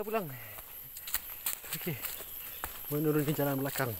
kita pulang. Okey. Menurun ke jalan belakang.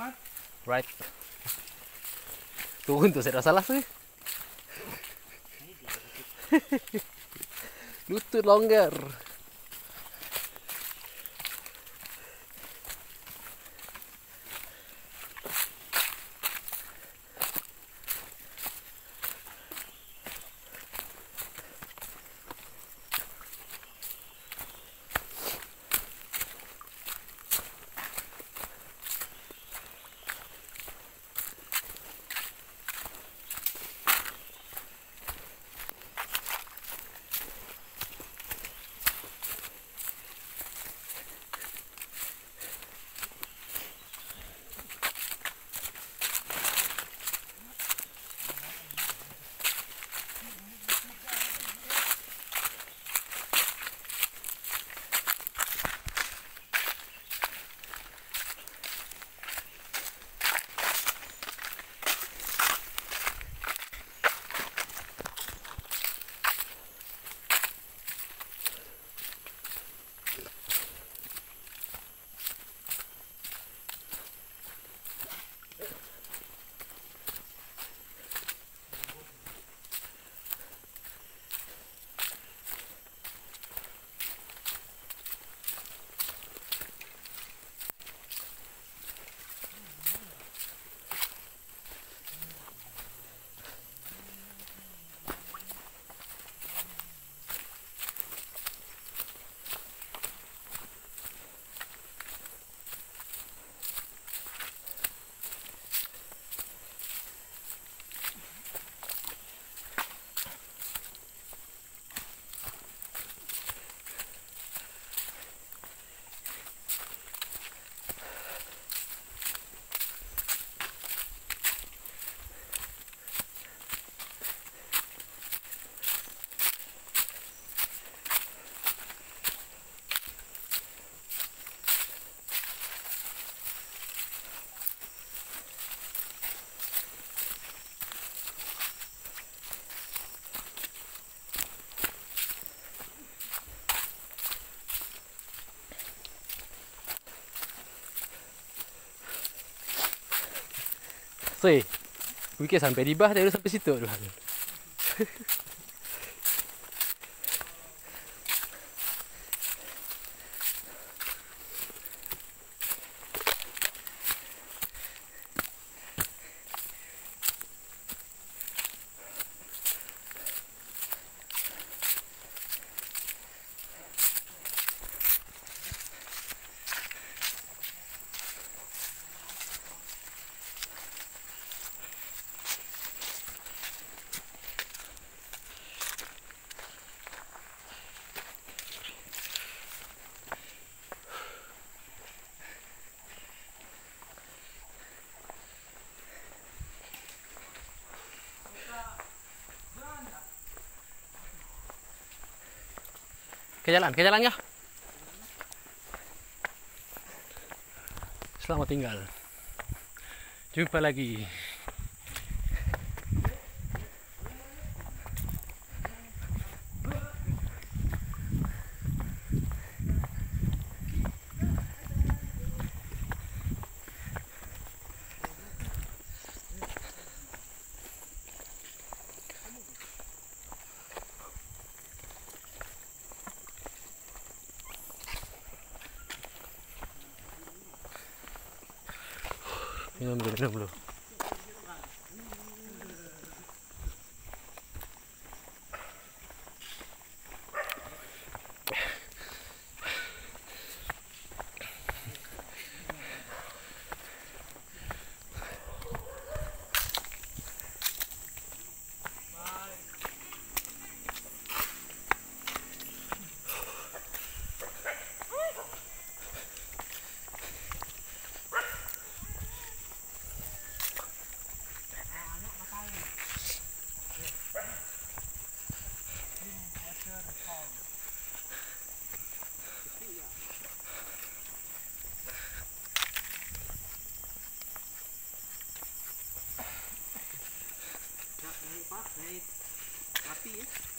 Mat. Right. Turun tu saya dah salah tu. Lutut longgar. Soi. Fikir sampai di dia dah sampai situ Ke jalan, ke jalan ya. Selamat tinggal. Jumpa lagi. Yine bir.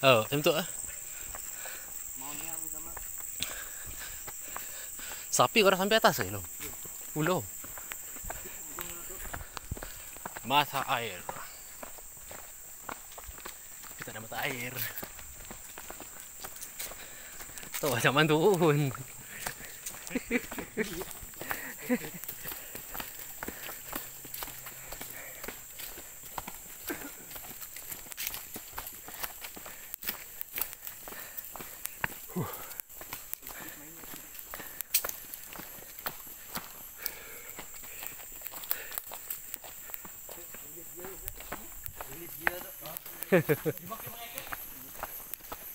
Oh, macam tu. Sapi kau dah sampai atas ke belum? Belum. Mata air. Kita ada mata air. Tu macam mana turun.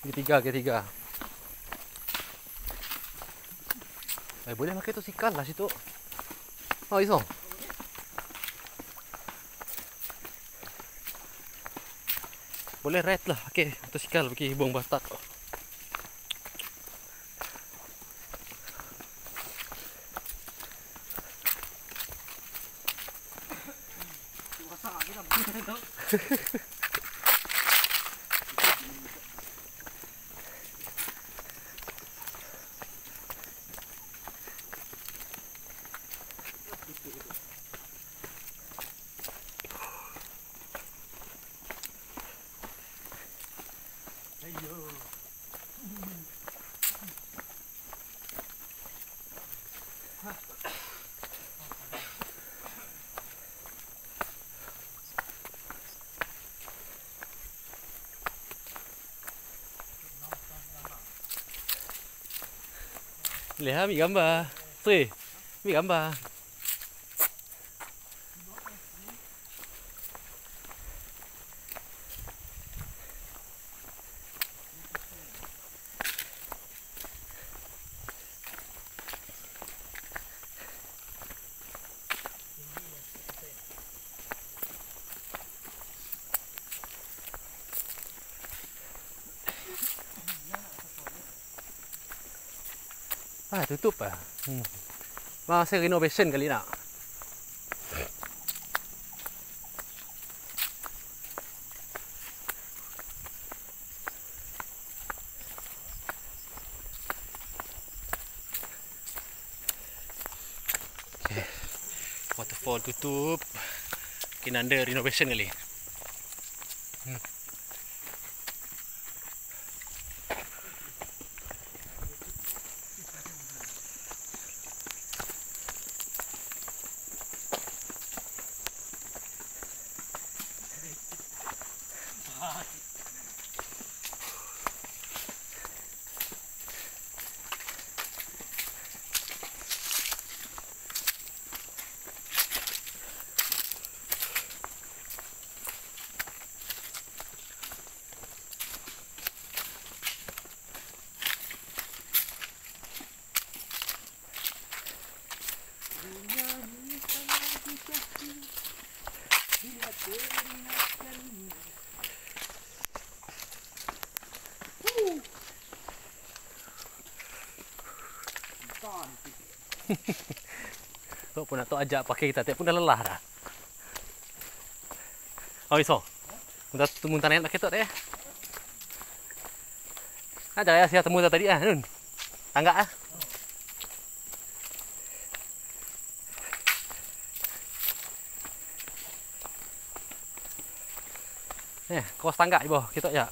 Ketiga, ketiga. Eh, boleh pakai tu sikal lah situ. Oh, iso. Boleh red lah. Okey, tu sikal pergi buang batak. Boleh lah ambil gambar. Sri, ambil gambar. Ah, tutup ah. Hmm. Masa renovation kali nak. Okay. Waterfall tutup. Mungkin under renovation kali. God. Tok pun nak tok ajak pakai kita, tak pun dah lelah dah. Oh iso. Kita tunggu tanah nak ketok dah ya. Ada ya saya temu tadi ah, nun. Tangga ah. Eh, kos tangga ibu, kita ya.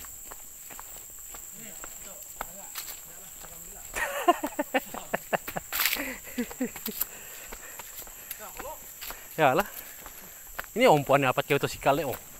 ya lah. Ini om puan dapat tu sikal oh.